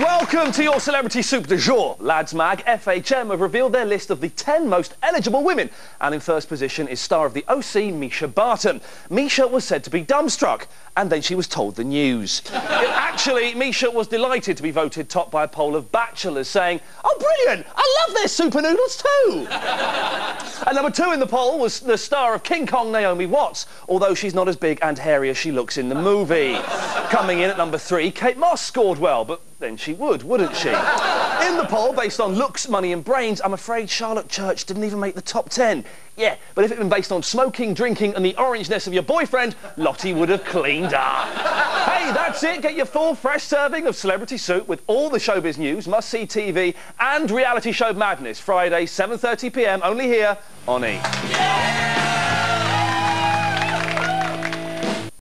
Welcome to your Celebrity Soup du Jour. Lads Mag, FHM have revealed their list of the 10 most eligible women. And in first position is star of the OC, Mischa Barton. Mischa was said to be dumbstruck, and then she was told the news. Actually, Mischa was delighted to be voted top by a poll of bachelors, saying, Oh, brilliant! I love their super noodles too! and number two in the poll was the star of King Kong, Naomi Watts, although she's not as big and hairy as she looks in the movie. Coming in at number three, Kate Moss scored well, but then she would, wouldn't she? In the poll, based on looks, money and brains, I'm afraid Charlotte Church didn't even make the top 10. Yeah, but if it had been based on smoking, drinking and the orangeness of your boyfriend, Lottie would have cleaned up. hey, that's it. Get your full fresh serving of Celebrity Soup with all the showbiz news, must-see TV and reality show madness. Friday, 7.30pm, only here on E. Yeah!